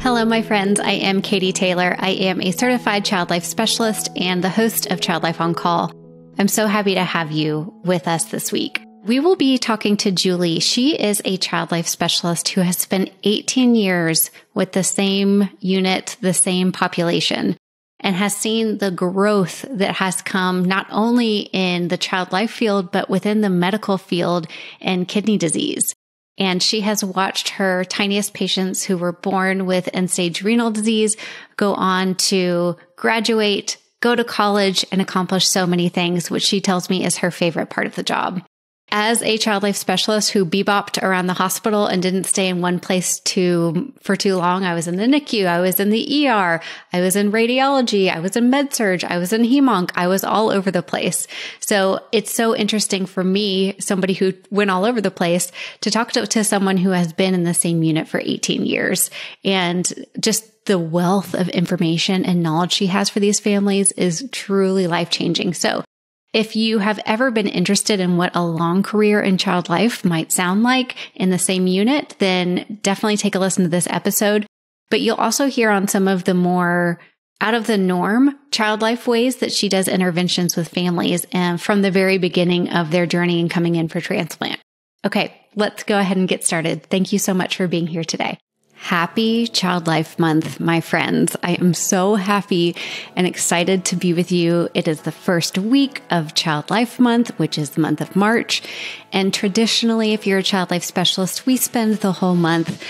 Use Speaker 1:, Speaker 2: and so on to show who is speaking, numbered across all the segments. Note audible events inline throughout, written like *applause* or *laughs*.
Speaker 1: Hello, my friends. I am Katie Taylor. I am a certified child life specialist and the host of Child Life on Call. I'm so happy to have you with us this week. We will be talking to Julie. She is a child life specialist who has spent 18 years with the same unit, the same population, and has seen the growth that has come not only in the child life field, but within the medical field and kidney disease. And she has watched her tiniest patients who were born with end stage renal disease go on to graduate, go to college and accomplish so many things, which she tells me is her favorite part of the job. As a child life specialist who bebopped around the hospital and didn't stay in one place too for too long, I was in the NICU, I was in the ER, I was in radiology, I was in med surg, I was in hemonc, I was all over the place. So it's so interesting for me, somebody who went all over the place, to talk to, to someone who has been in the same unit for 18 years and just the wealth of information and knowledge she has for these families is truly life changing. So if you have ever been interested in what a long career in child life might sound like in the same unit, then definitely take a listen to this episode. But you'll also hear on some of the more out of the norm child life ways that she does interventions with families and from the very beginning of their journey and coming in for transplant. Okay, let's go ahead and get started. Thank you so much for being here today. Happy Child Life Month, my friends. I am so happy and excited to be with you. It is the first week of Child Life Month, which is the month of March. And traditionally, if you're a child life specialist, we spend the whole month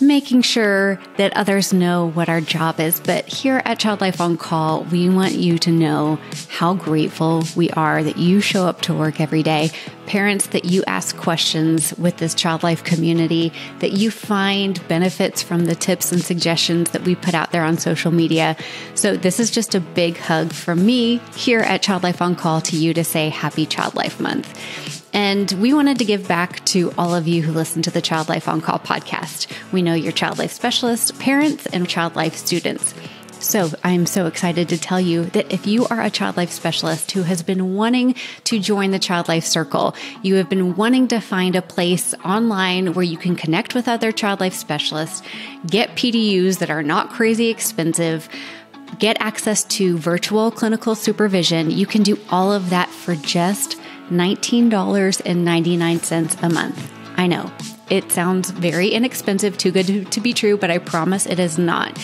Speaker 1: making sure that others know what our job is. But here at Child Life on Call, we want you to know how grateful we are that you show up to work every day. Parents, that you ask questions with this Child Life community, that you find benefits from the tips and suggestions that we put out there on social media. So, this is just a big hug from me here at Child Life on Call to you to say Happy Child Life Month. And we wanted to give back to all of you who listen to the Child Life On Call podcast. We know you're child life specialists, parents, and child life students. So I'm so excited to tell you that if you are a child life specialist who has been wanting to join the child life circle, you have been wanting to find a place online where you can connect with other child life specialists, get PDUs that are not crazy expensive, get access to virtual clinical supervision, you can do all of that for just $19.99 a month. I know it sounds very inexpensive, too good to, to, be true, but I promise it is not.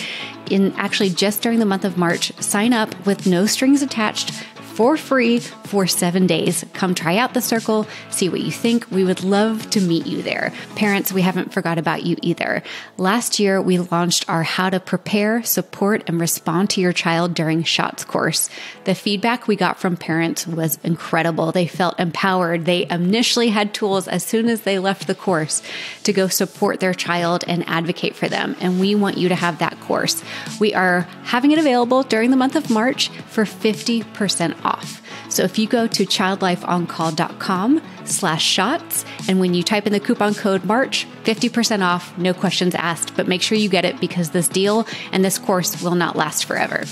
Speaker 1: In actually just during the month of March, sign up with no strings attached for free for seven days. Come try out the circle, see what you think. We would love to meet you there. Parents, we haven't forgot about you either. Last year, we launched our How to Prepare, Support, and Respond to Your Child During SHOTS course. The feedback we got from parents was incredible. They felt empowered. They initially had tools as soon as they left the course to go support their child and advocate for them. And we want you to have that course. We are having it available during the month of March for 50% off. So if you go to childlifeoncall.com slash shots, and when you type in the coupon code March, 50% off, no questions asked, but make sure you get it because this deal and this course will not last forever.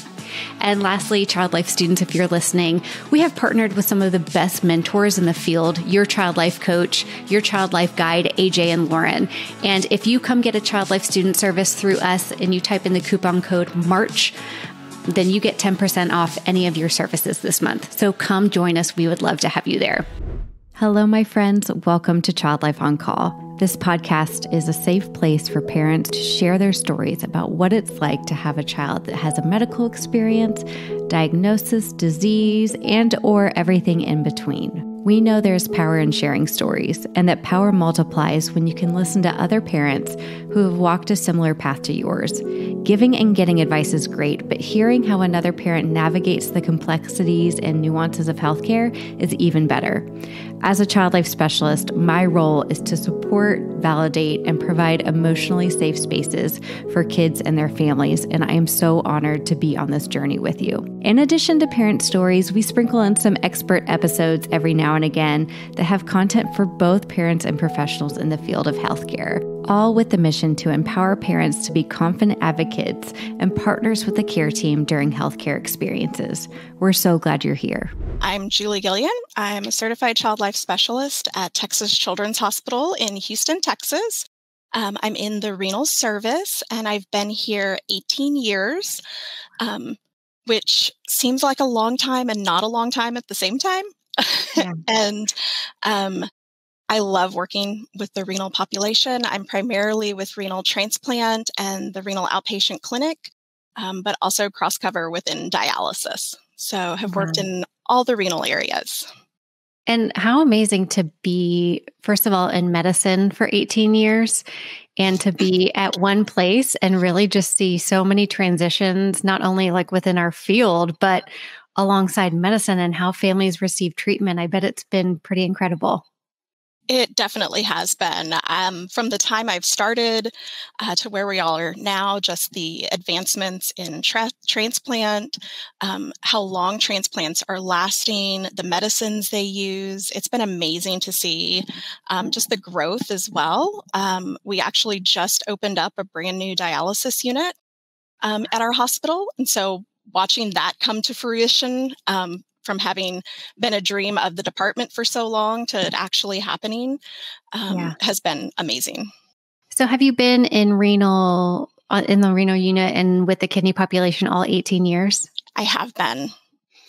Speaker 1: And lastly, child life students, if you're listening, we have partnered with some of the best mentors in the field, your child life coach, your child life guide, AJ and Lauren. And if you come get a child life student service through us and you type in the coupon code March, then you get 10% off any of your services this month. So come join us. We would love to have you there. Hello, my friends. Welcome to Child Life on Call. This podcast is a safe place for parents to share their stories about what it's like to have a child that has a medical experience, diagnosis, disease, and or everything in between. We know there's power in sharing stories, and that power multiplies when you can listen to other parents who have walked a similar path to yours. Giving and getting advice is great, but hearing how another parent navigates the complexities and nuances of healthcare is even better. As a child life specialist, my role is to support, validate, and provide emotionally safe spaces for kids and their families, and I am so honored to be on this journey with you. In addition to parent stories, we sprinkle in some expert episodes every now and again that have content for both parents and professionals in the field of healthcare all with the mission to empower parents to be confident advocates and partners with the care team during healthcare experiences. We're so glad you're here.
Speaker 2: I'm Julie Gillian. I'm a certified child life specialist at Texas Children's Hospital in Houston, Texas. Um, I'm in the renal service and I've been here 18 years, um, which seems like a long time and not a long time at the same time. Yeah. *laughs* and um, I love working with the renal population. I'm primarily with renal transplant and the renal outpatient clinic, um, but also cross cover within dialysis. So have worked in all the renal areas.
Speaker 1: And how amazing to be, first of all, in medicine for 18 years and to be at one place and really just see so many transitions, not only like within our field, but alongside medicine and how families receive treatment. I bet it's been pretty incredible.
Speaker 2: It definitely has been. Um, from the time I've started uh, to where we all are now, just the advancements in tra- transplant, um, how long transplants are lasting, the medicines they use. It's been amazing to see um, just the growth as well. Um, we actually just opened up a brand new dialysis unit um, at our hospital. And so watching that come to fruition um, from having been a dream of the department for so long to it actually happening um, yeah. has been amazing.
Speaker 1: So, have you been in renal uh, in the renal unit and with the kidney population all 18 years?
Speaker 2: I have been.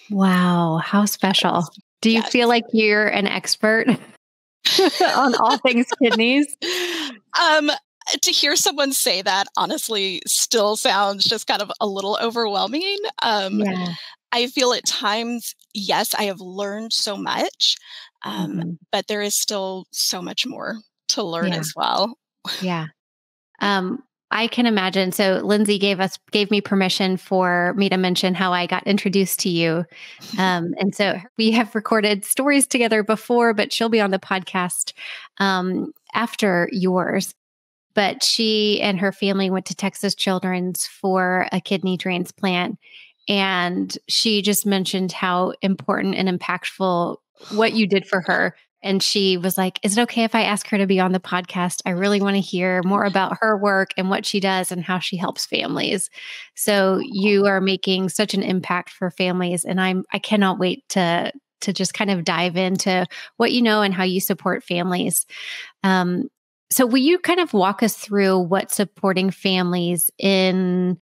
Speaker 1: Wow, how special! Do you yes. feel like you're an expert *laughs* on all things kidneys? *laughs*
Speaker 2: Um, to hear someone say that honestly still sounds just kind of a little overwhelming. Um, yeah. I feel at times, yes, I have learned so much, um, mm-hmm. but there is still so much more to learn yeah. as well.
Speaker 1: Yeah. Um, I can imagine. So Lindsay gave us gave me permission for me to mention how I got introduced to you. Um, and so we have recorded stories together before, but she'll be on the podcast um, after yours. But she and her family went to Texas Children's for a kidney transplant. And she just mentioned how important and impactful what you did for her. And she was like, Is it okay if I ask her to be on the podcast? I really want to hear more about her work and what she does and how she helps families. So you are making such an impact for families. And I'm I cannot wait to to just kind of dive into what you know and how you support families. Um, so will you kind of walk us through what supporting families in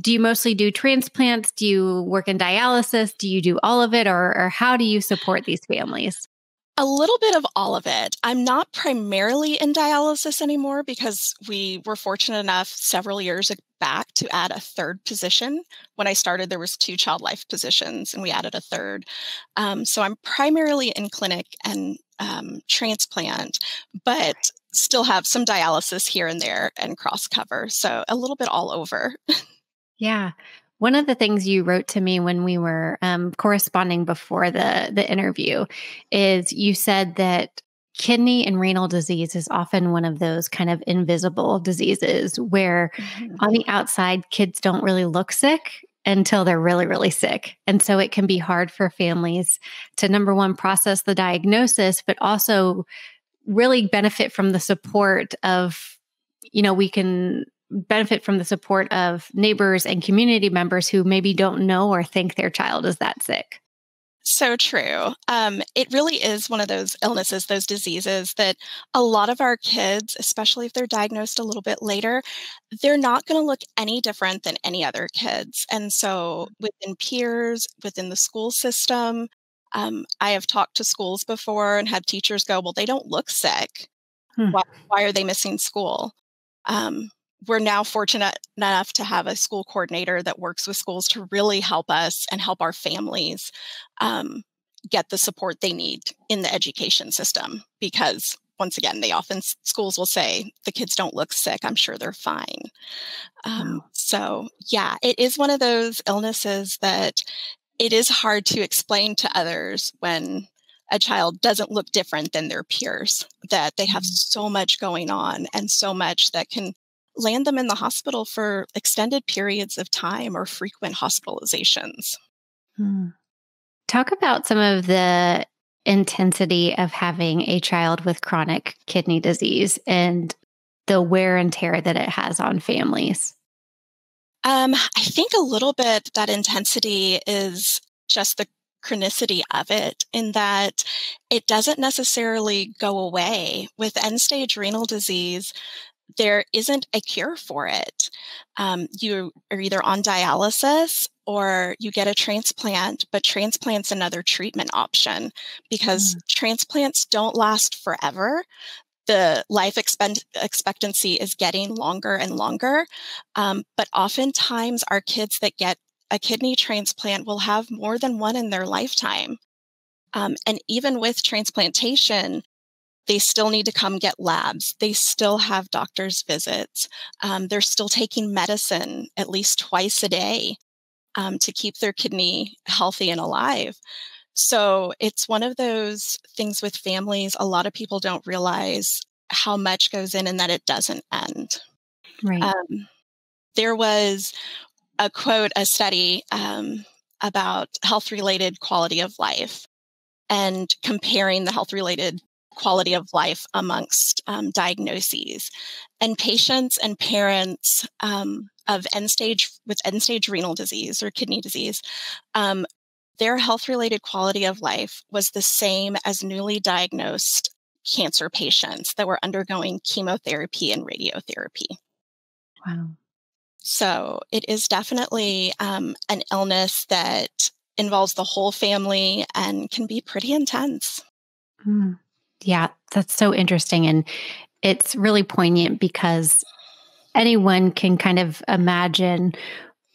Speaker 1: do you mostly do transplants? Do you work in dialysis? Do you do all of it? Or, or how do you support these families?
Speaker 2: A little bit of all of it. I'm not primarily in dialysis anymore because we were fortunate enough several years back to add a third position. When I started, there was two child life positions, and we added a third. Um, so I'm primarily in clinic and um, transplant, but still have some dialysis here and there and cross cover. So a little bit all over. *laughs*
Speaker 1: Yeah. One of the things you wrote to me when we were um, corresponding before the the interview is you said that kidney and renal disease is often one of those kind of invisible diseases where mm-hmm. on the outside kids don't really look sick until they're really really sick and so it can be hard for families to number one process the diagnosis but also really benefit from the support of you know we can benefit from the support of neighbors and community members who maybe don't know or think their child is that sick.
Speaker 2: So true. Um, it really is one of those illnesses, those diseases that a lot of our kids, especially if they're diagnosed a little bit later, they're not going to look any different than any other kids. And so within peers, within the school system, um, I have talked to schools before and had teachers go, Well, they don't look sick. Hmm. Why, why, are they missing school? Um, we're now fortunate enough to have a school coordinator that works with schools to really help us and help our families um, get the support they need in the education system because once again they often schools will say the kids don't look sick. I'm sure they're fine. Um, so yeah it is one of those illnesses that it is hard to explain to others when a child doesn't look different than their peers that they have mm-hmm. so much going on and so much that can land them in the hospital for extended periods of time or frequent hospitalizations.
Speaker 1: Hmm. Talk about some of the intensity of having a child with chronic kidney disease and the wear and tear that it has on families.
Speaker 2: Um, I think a little bit that intensity is just the chronicity of it in that it doesn't necessarily go away. With end stage renal disease, there isn't a cure for it. Um, you are either on dialysis or you get a transplant, but transplant's another treatment option because mm. transplants don't last forever. The life expectancy is getting longer and longer. Um, but oftentimes, our kids that get a kidney transplant will have more than one in their lifetime. Um, and even with transplantation, they still need to come get labs. They still have doctor's visits. Um, they're still taking medicine at least twice a day um, to keep their kidney healthy and alive. So it's one of those things with families, a lot of people don't realize how much goes in and that it doesn't end.
Speaker 1: Right. Um,
Speaker 2: there was a quote, a study um, about health related quality of life and comparing the health related quality of life amongst um, diagnoses. And patients and parents um, of end stage with end stage renal disease or kidney disease, um, their health related quality of life was the same as newly diagnosed cancer patients that were undergoing chemotherapy and radiotherapy.
Speaker 1: Wow.
Speaker 2: So it is definitely um, an illness that involves the whole family and can be pretty intense.
Speaker 1: Mm. Yeah, that's so interesting. And it's really poignant because anyone can kind of imagine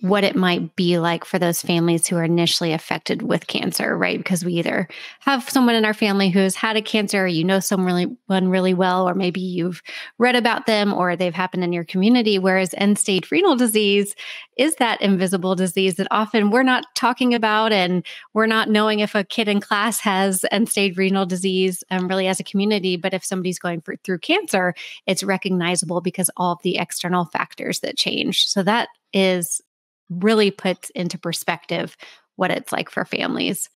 Speaker 1: what it might be like for those families who are initially affected with cancer, right? Because we either have someone in our family who has had a cancer, or you know someone really, really well, or maybe you've read about them or they've happened in your community. Whereas end stage renal disease is that invisible disease that often we're not talking about and we're not knowing if a kid in class has end stage renal disease um, really as a community. But if somebody's going for, through cancer, it's recognizable because all of the external factors that change. So that is really puts into perspective what it's like for families.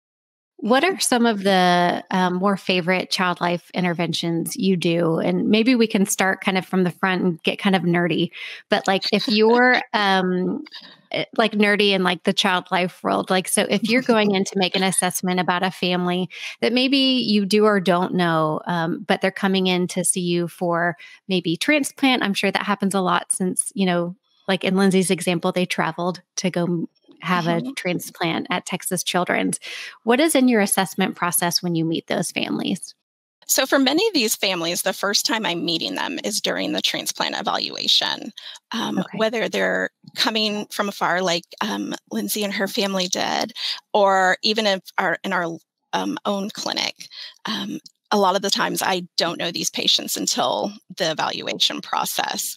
Speaker 1: What are some of the um, more favorite child life interventions you do? And maybe we can start kind of from the front and get kind of nerdy. But like if you're *laughs* um, eh, like nerdy in like the child life world, like so if you're *laughs* going in to make an assessment about a family that maybe you do or don't know, um, but they're coming in to see you for maybe transplant. I'm sure that happens a lot since you know like in Lindsay's example, they traveled to go have a mm-hmm. transplant at Texas Children's. What is in your assessment process when you meet those families?
Speaker 2: So, for many of these families, the first time I'm meeting them is during the transplant evaluation. Um, okay. Whether they're coming from afar, like um, Lindsay and her family did, or even if our, in our um, own clinic. A lot of the times, I don't know these patients until the evaluation process.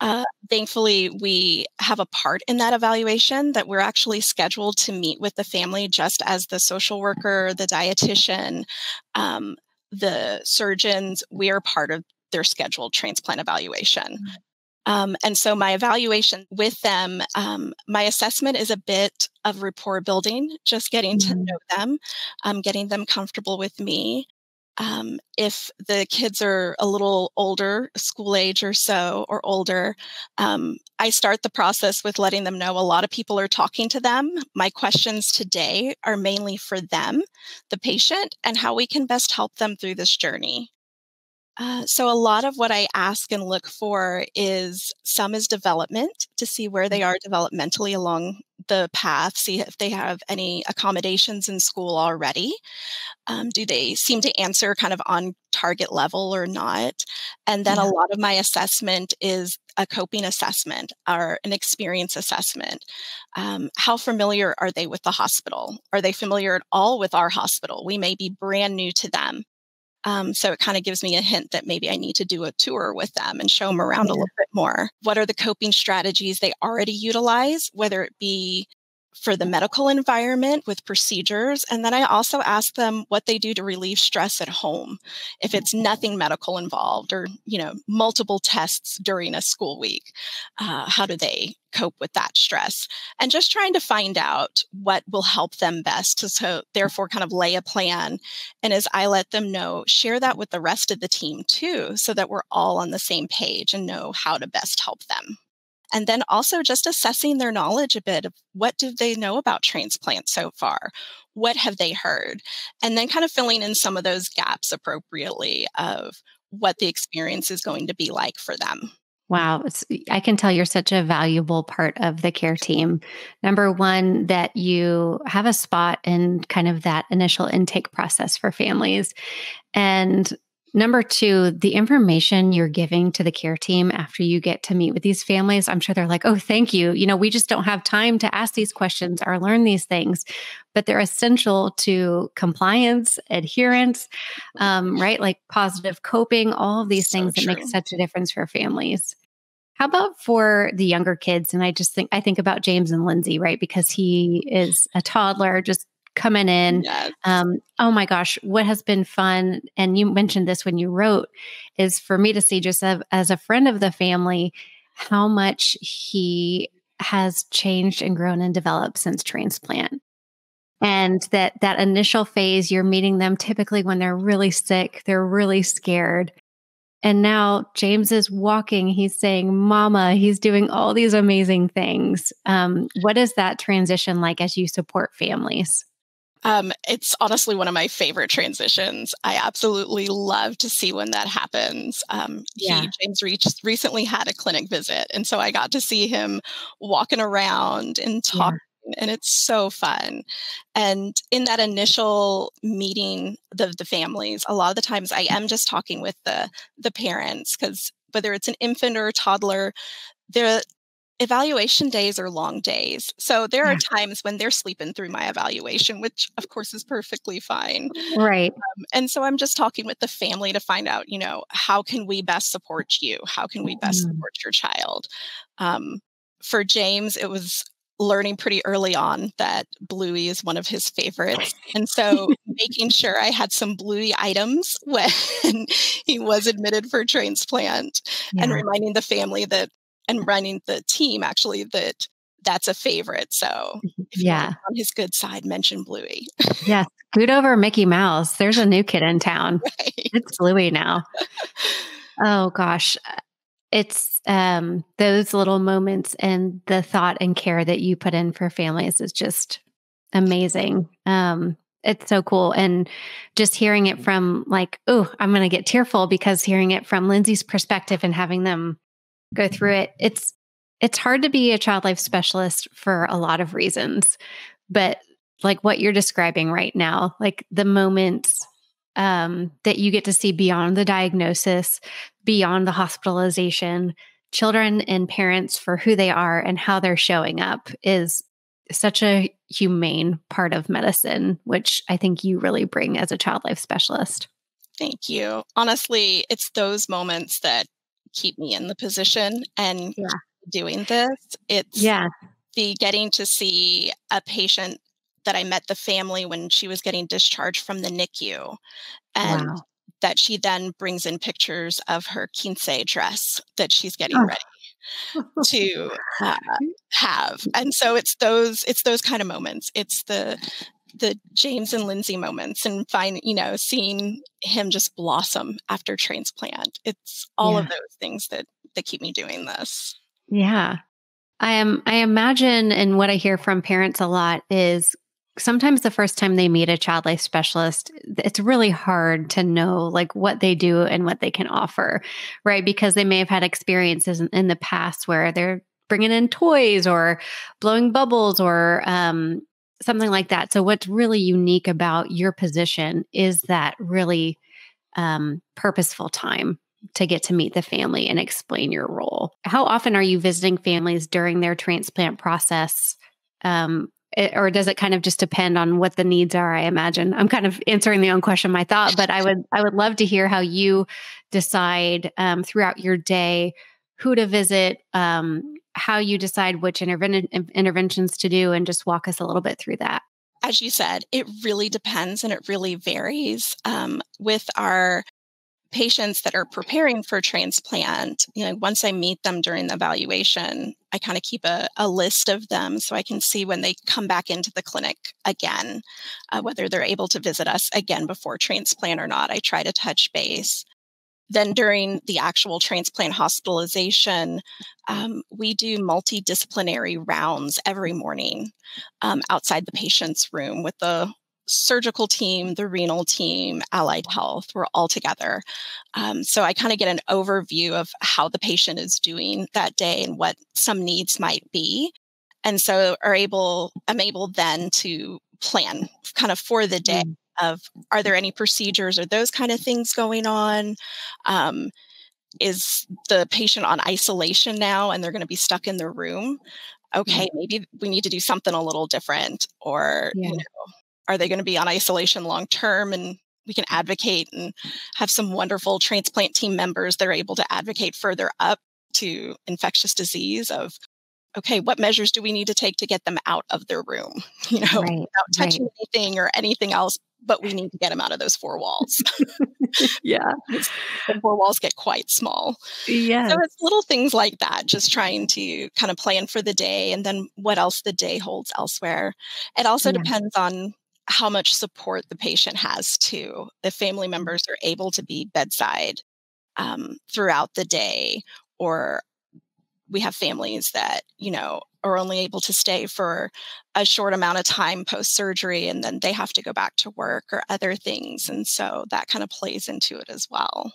Speaker 2: Uh, thankfully, we have a part in that evaluation that we're actually scheduled to meet with the family just as the social worker, the dietitian, um, the surgeons. We are part of their scheduled transplant evaluation. Mm-hmm. Um, and so my evaluation with them, um, my assessment is a bit of rapport building, just getting mm-hmm. to know them, um, getting them comfortable with me. Um, if the kids are a little older, school age or so, or older, um, I start the process with letting them know a lot of people are talking to them. My questions today are mainly for them, the patient, and how we can best help them through this journey. Uh, so, a lot of what I ask and look for is some is development to see where they are developmentally along the path, see if they have any accommodations in school already. Um, do they seem to answer kind of on target level or not? And then yeah. a lot of my assessment is a coping assessment or an experience assessment. Um, how familiar are they with the hospital? Are they familiar at all with our hospital? We may be brand new to them. Um, so it kind of gives me a hint that maybe I need to do a tour with them and show them around yeah. a little bit more. What are the coping strategies they already utilize, whether it be for the medical environment with procedures. And then I also ask them what they do to relieve stress at home. If it's nothing medical involved or, you know, multiple tests during a school week, uh, how do they cope with that stress? And just trying to find out what will help them best so therefore kind of lay a plan. And as I let them know, share that with the rest of the team too, so that we're all on the same page and know how to best help them. And then also just assessing their knowledge a bit of what do they know about transplant so far? What have they heard? And then kind of filling in some of those gaps appropriately of what the experience is going to be like for them.
Speaker 1: Wow. I can tell you're such a valuable part of the care team. Number one, that you have a spot in kind of that initial intake process for families. And Number two, the information you're giving to the care team after you get to meet with these families, I'm sure they're like, oh, thank you. You know, we just don't have time to ask these questions or learn these things, but they're essential to compliance, adherence, um, right? Like positive coping, all of these so things true. that make such a difference for families. How about for the younger kids? And I just think I think about James and Lindsay, right? Because he is a toddler, just coming in. Yes. Um, oh my gosh, what has been fun, and you mentioned this when you wrote, is for me to see just as a friend of the family how much he has changed and grown and developed since transplant. And that that initial phase, you're meeting them typically when they're really sick, they're really scared. And now James is walking. He's saying, Mama, he's doing all these amazing things. Um, what is that transition like as you support families?
Speaker 2: Um, it's honestly one of my favorite transitions. I absolutely love to see when that happens. Um, yeah. He, James Reach recently had a clinic visit, and so I got to see him walking around and talking. Yeah. And it's so fun. And in that initial meeting, the the families, a lot of the times I am just talking with the the parents because whether it's an infant or a toddler, they're evaluation days are long days. So there yeah. are times when they're sleeping through my evaluation, which of course is perfectly fine.
Speaker 1: Right.
Speaker 2: Um, and so I'm just talking with the family to find out, you know, how can we best support you? How can we best mm. support your child? Um, for James, it was learning pretty early on that Bluey is one of his favorites. And so *laughs* making sure I had some Bluey items *laughs* when he was admitted for transplant yeah. and reminding the family that and running the team actually that that's a favorite. So
Speaker 1: mm-hmm. yeah,
Speaker 2: on his good side, mention Bluey.
Speaker 1: yes, boot over Mickey Mouse. There's a new kid in town. *laughs* Right. It's Bluey now. oh gosh, it's um, those little moments and the thought and care that you put in for families is just amazing. Um, it's so cool. And just hearing it from like, oh, I'm going to get tearful because hearing it from Lindsay's perspective and having them go through it. It's it's hard to be a child life specialist for a lot of reasons, but like what you're describing right now, like the moments um, that you get to see beyond the diagnosis, beyond the hospitalization, children and parents for who they are and how they're showing up is such a humane part of medicine, which I think you really bring as a child life specialist.
Speaker 2: Thank you. Honestly, it's those moments that keep me in the position and yeah. doing this. It's
Speaker 1: yeah.
Speaker 2: the getting to see a patient that I met the family when she was getting discharged from the NICU. And wow. that she then brings in pictures of her quince dress that she's getting oh. ready *laughs* to uh, have and so it's those it's those kind of moments it's the the James and Lindsay moments and find, you know, seeing him just blossom after transplant. It's all yeah. of those things that that keep me doing this.
Speaker 1: Yeah. I am I imagine and what I hear from parents a lot is sometimes the first time they meet a child life specialist it's really hard to know like what they do and what they can offer right because they may have had experiences in, in the past where they're bringing in toys or blowing bubbles or um, something like that. So, what's really unique about your position is that really um, purposeful time to get to meet the family and explain your role. How often are you visiting families during their transplant process? Um, it, or does it kind of just depend on what the needs are? I imagine I'm kind of answering the own question my thought, but I would I would love to hear how you decide um, throughout your day who to visit, um, how you decide which interven- interventions to do, and just walk us a little bit through that.
Speaker 2: As you said, it really depends and it really varies. Um, with our patients that are preparing for transplant, you know, once I meet them during the evaluation, I kind of keep a, a, list of them so I can see when they come back into the clinic again, uh, whether they're able to visit us again before transplant or not. I try to touch base. Then during the actual transplant hospitalization, um, we do multidisciplinary rounds every morning um, outside the patient's room with the surgical team, the renal team, allied health, we're all together. Um, so I kind of get an overview of how the patient is doing that day and what some needs might be. And so are able, I'm able then to plan kind of for the day mm. Of are there any procedures or those kind of things going on? Um, is the patient on isolation now and they're going to be stuck in their room? Okay, maybe we need to do something a little different or yeah. you know are they going to be on isolation long term and we can advocate and have some wonderful transplant team members that are able to advocate further up to infectious disease of okay what measures do we need to take to get them out of their room *laughs* you know right, without touching right. anything or anything else but we need to get them out of those four walls *laughs*
Speaker 1: yeah *laughs*
Speaker 2: the four walls get quite small
Speaker 1: yeah
Speaker 2: so it's little things like that just trying to kind of plan for the day and then what else the day holds elsewhere it also yeah. depends on how much support the patient has too. If family mm-hmm. members are able to be bedside um, throughout the day, or we have families that, you know, are only able to stay for a short amount of time post surgery and then they have to go back to work or other things. And so that kind of plays into it as well.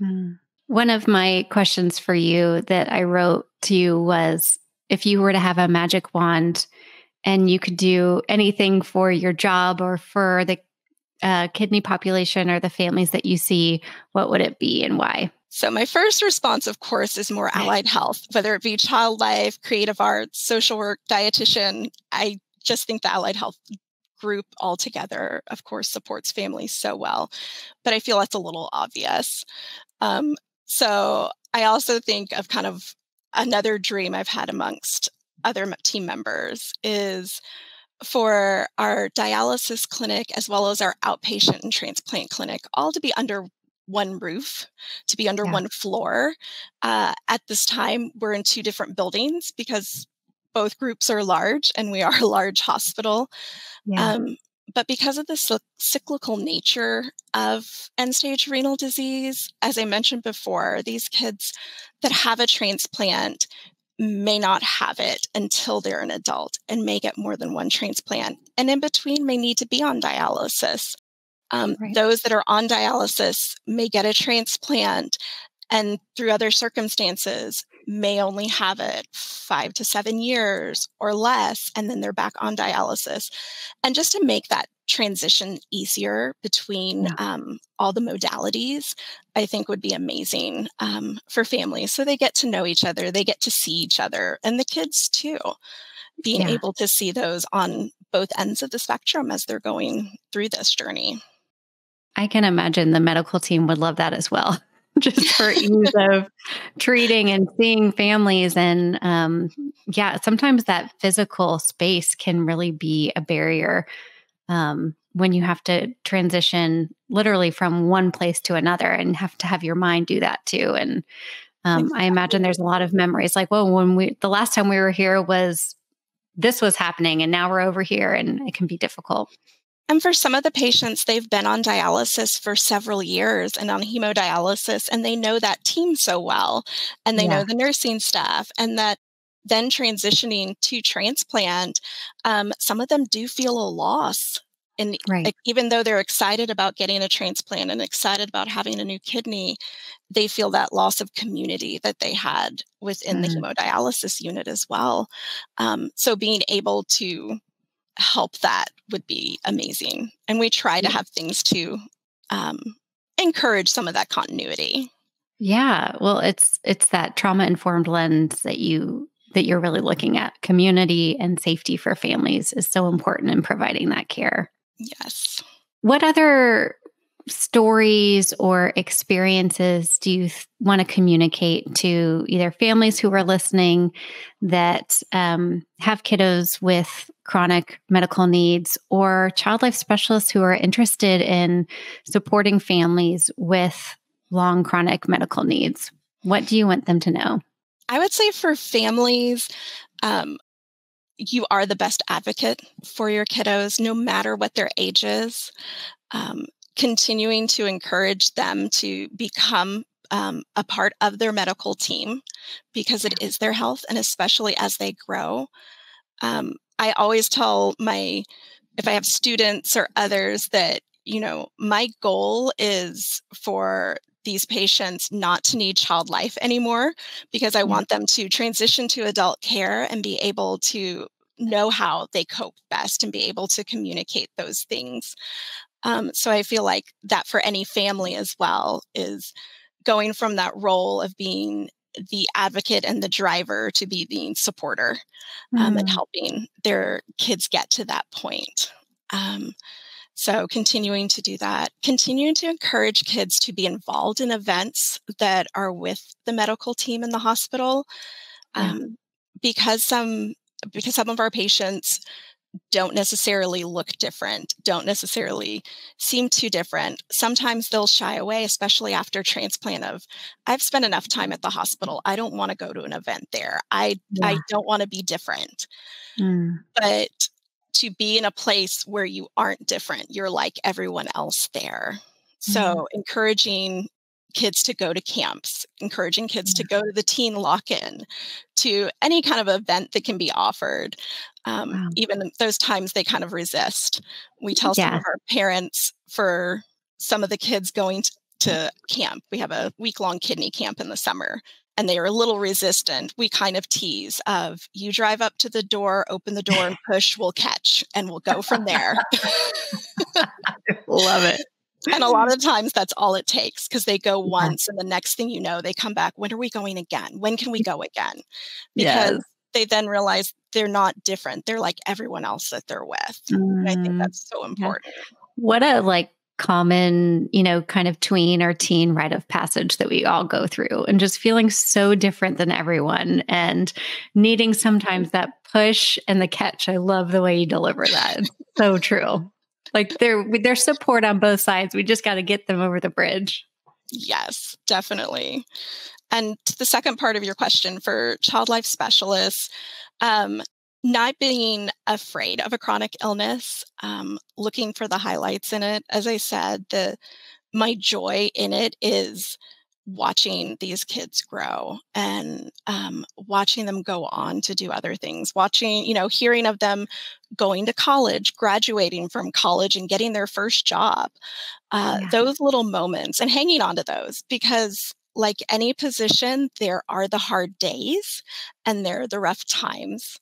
Speaker 1: Mm. One of my questions for you that I wrote to you was if you were to have a magic wand and you could do anything for your job or for the uh, kidney population or the families that you see, what would it be and why?
Speaker 2: So, my first response, of course, is more allied health, whether it be child life, creative arts, social work, dietitian. I just think the allied health group altogether, of course, supports families so well. But I feel that's a little obvious. Um, so, I also think of kind of another dream I've had amongst other team members is for our dialysis clinic as well as our outpatient and transplant clinic all to be under one roof to be under yeah. one floor uh, at this time we're in two different buildings because both groups are large and we are a large hospital yeah. um, but because of the cyclical nature of end stage renal disease, as I mentioned before, these kids that have a transplant may not have it until they're an adult and may get more than one transplant. And in between, may need to be on dialysis. Um, right. Those that are on dialysis may get a transplant and through other circumstances may only have it five to seven years or less, and then they're back on dialysis. And just to make that transition easier between yeah. um, all the modalities, I think would be amazing um, for families. So they get to know each other, they get to see each other, and the kids too, being yeah. able to see those on both ends of the spectrum as they're going through this journey.
Speaker 1: I can imagine the medical team would love that as well. *laughs* just for ease of treating and seeing families. And um, yeah, sometimes that physical space can really be a barrier um, when you have to transition literally from one place to another and have to have your mind do that too. And um. I imagine there's a lot of memories like, well, when we, the last time we were here was this was happening and now we're over here and it can be difficult.
Speaker 2: And for some of the patients, they've been on dialysis for several years and on hemodialysis, and they know that team so well, and they yeah. know the nursing staff, and that then transitioning to transplant, um, some of them do feel a loss. And right. even though they're excited about getting a transplant and excited about having a new kidney, they feel that loss of community that they had within mm. the hemodialysis unit as well. Um, so being able to help that would be amazing. And we try to have things to um, encourage some of that continuity.
Speaker 1: Yeah, well, it's it's that trauma informed lens that you that you're really looking at. Community and safety for families is so important in providing that care.
Speaker 2: Yes.
Speaker 1: What other stories or experiences do you th- want to communicate to either families who are listening that um, have kiddos with chronic medical needs or child life specialists who are interested in supporting families with long chronic medical needs? What do you want them to know?
Speaker 2: I would say for families, um, you are the best advocate for your kiddos, no matter what their age is. Um, continuing to encourage them to become um, a part of their medical team because it is their health, and especially as they grow. Um, I always tell my, if I have students or others, that, you know, my goal is for these patients not to need child life anymore because I want them to transition to adult care and be able to know how they cope best and be able to communicate those things. Um, so I feel like that for any family as well is going from that role of being the advocate and the driver to be the supporter um, mm. and helping their kids get to that point. Um, so, continuing to do that, continuing to encourage kids to be involved in events that are with the medical team in the hospital, um, because some because some of our patients don't necessarily look different, don't necessarily seem too different. Sometimes they'll shy away, especially after transplant of I've spent enough time at the hospital. I don't want to go to an event there. I yeah. I don't want to be different. Mm. But to be in a place where you aren't different, you're like everyone else there. So mm. encouraging kids to go to camps, encouraging kids to go to the teen lock in, to any kind of event that can be offered. Um, wow. Even those times they kind of resist. We tell yeah. some of our parents for some of the kids going to, to camp, we have a week long kidney camp in the summer. And they are a little resistant. We kind of tease of you drive up to the door, open the door and *laughs* push, we'll catch, and we'll go from there.
Speaker 1: Love it
Speaker 2: and a lot of times that's all it takes because they go once and the next thing you know they come back when are we going again? When can we go again? Because yes. they then realize they're not different they're like everyone else that they're with mm. i think mm-hmm. that's so important.
Speaker 1: What a like common you know kind of tween or teen rite of passage that we all go through and just feeling so different than everyone and needing sometimes that push and the catch. I love the way you deliver that. So true like they're there's support on both sides. We just got to get them over the bridge.
Speaker 2: Yes, definitely. And the second part of your question for child life specialists, um, not being afraid of a chronic illness, um, looking for the highlights in it. As I said, the my joy in it is watching these kids grow and um, watching them go on to do other things watching you know hearing of them going to college graduating from college and getting their first job uh, yeah. those little moments and hanging on to those because like any position there are the hard days and there are the rough times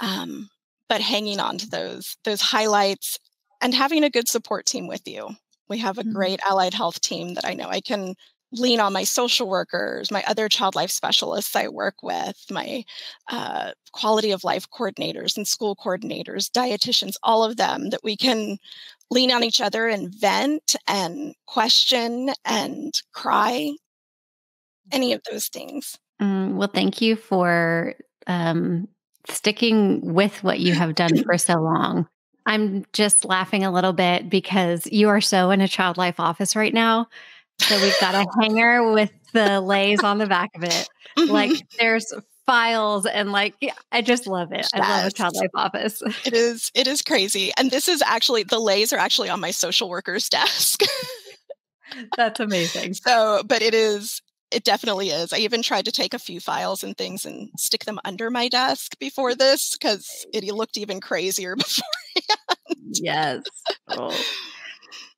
Speaker 2: um, but hanging on to those those highlights and having a good support team with you we have a mm-hmm. great allied health team that i know i can lean on my social workers, my other child life specialists I work with, my uh, quality of life coordinators and school coordinators, dietitians, all of them that we can lean on each other and vent and question and cry, any of those things.
Speaker 1: Mm, well, thank you for um, sticking with what you have done for so long. I'm just laughing a little bit because you are so in a child life office right now so we've got a hanger with the leis on the back of it. Mm-hmm. Like there's files and like yeah, I just love it. I love a child life office.
Speaker 2: It is it is crazy. And this is actually the leis are actually on my social worker's *laughs* desk.
Speaker 1: That's amazing.
Speaker 2: So, but it is it definitely is. I even tried to take a few files and things and stick them under my desk before this because it looked even crazier *laughs* beforehand.
Speaker 1: Yes. Oh.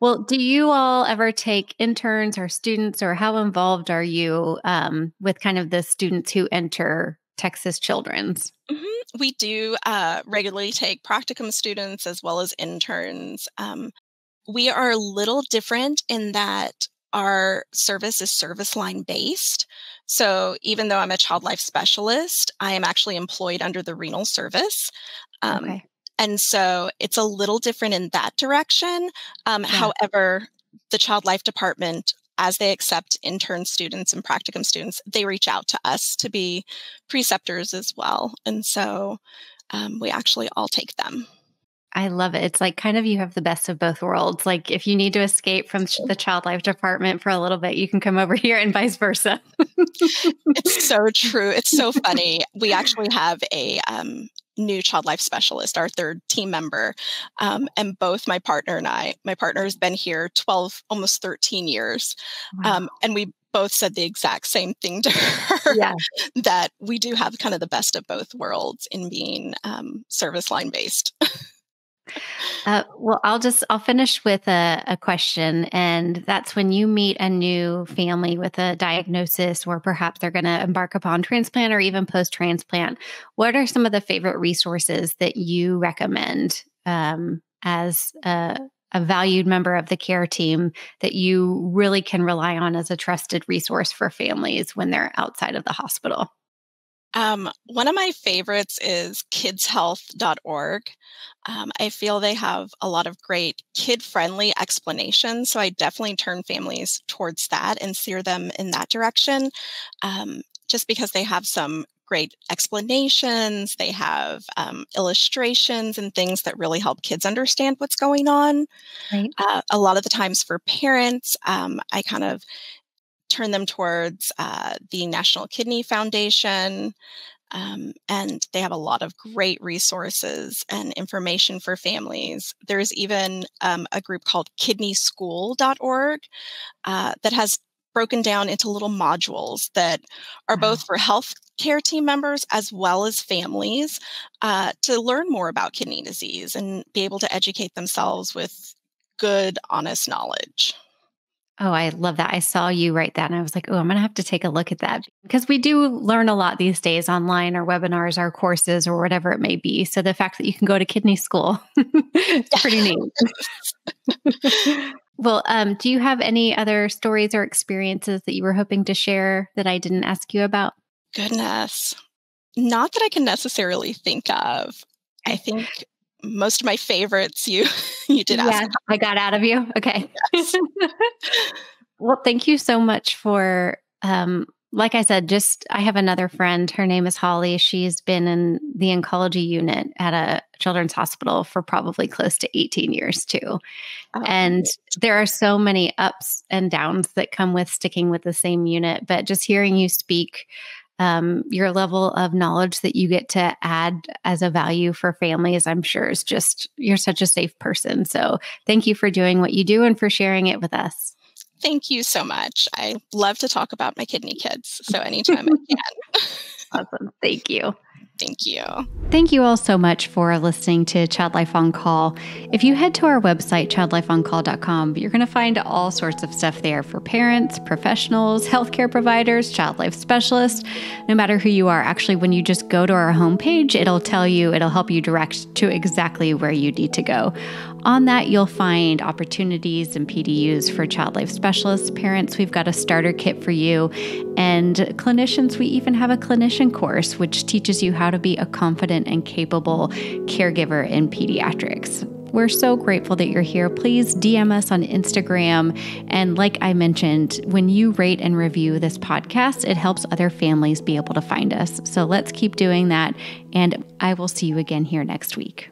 Speaker 1: Well, do you all ever take interns or students, or how involved are you um, with kind of the students who enter Texas Children's?
Speaker 2: Mm-hmm. We do uh, regularly take practicum students as well as interns. Um, we are a little different in that our service is service line based. So even though I'm a child life specialist, I am actually employed under the renal service. Um, okay. And so it's a little different in that direction. Um, yeah. However, the Child Life Department, as they accept intern students and practicum students, they reach out to us to be preceptors as well. And so um, we actually all take them.
Speaker 1: I love it. It's like kind of you have the best of both worlds. Like if you need to escape from the child life department for a little bit, you can come over here and vice versa.
Speaker 2: it's so true. It's so *laughs* funny. We actually have a um, new child life specialist, our third team member. Um, and both my partner and I, my partner has been here 12, almost 13 years. Wow. Um, and we both said the exact same thing to *laughs* her yeah. that we do have kind of the best of both worlds in being um, service line based. *laughs*
Speaker 1: Uh, well, I'll just I'll finish with a, a, question, and that's when you meet a new family with a diagnosis, or perhaps they're going to embark upon transplant or even post transplant. What are some of the favorite resources that you recommend um, as a, a valued member of the care team that you really can rely on as a trusted resource for families when they're outside of the hospital?
Speaker 2: Um, one of my favorites is kidshealth.org. Um, I feel they have a lot of great kid friendly explanations. So I definitely turn families towards that and steer them in that direction um, just because they have some great explanations. They have um, illustrations and things that really help kids understand what's going on. Right. Uh, a lot of the times for parents, um, I kind of turn them towards uh, the National Kidney Foundation. Um, and they have a lot of great resources and information for families. There's even um, a group called kidneyschool.org uh, that has broken down into little modules that are wow. both for health care team members as well as families uh, to learn more about kidney disease and be able to educate themselves with good, honest knowledge.
Speaker 1: Oh, I love that. I saw you write that and I was like, oh, I'm going to have to take a look at that because we do learn a lot these days online or webinars or courses or whatever it may be. So the fact that you can go to kidney school *laughs* is pretty neat. well, um, do you have any other stories or experiences that you were hoping to share that I didn't ask you about?
Speaker 2: Goodness. Not that I can necessarily think of. I think most of my favorites you *laughs* you did ask. Yeah,
Speaker 1: I got out of you. Okay. Yes. *laughs* well, thank you so much for um like I said, just I have another friend. Her name is Holly. She's been in the oncology unit at a children's hospital for probably close to 18 years, too. Oh, and there are so many ups and downs that come with sticking with the same unit. But just hearing you speak um, your level of knowledge that you get to add as a value for families, I'm sure is just, you're such a safe person. So thank you for doing what you do and for sharing it with us.
Speaker 2: Thank you so much. I love to talk about my kidney kids. So anytime I *laughs* can.
Speaker 1: awesome. Thank you.
Speaker 2: Thank you.
Speaker 1: Thank you all so much for listening to Child Life on Call. If you head to our website, childlifeoncall.com, you're going to find all sorts of stuff there for parents, professionals, healthcare providers, child life specialists, no matter who you are. Actually, when you just go to our homepage, it'll tell you, it'll help you direct to exactly where you need to go. On that, you'll find opportunities and PDUs for child life specialists. Parents, we've got a starter kit for you. And clinicians, we even have a clinician course, which teaches you how to be a confident and capable caregiver in pediatrics. We're so grateful that you're here. Please DM us on Instagram. And like I mentioned, when you rate and review this podcast, it helps other families be able to find us. So let's keep doing that. And I will see you again here next week.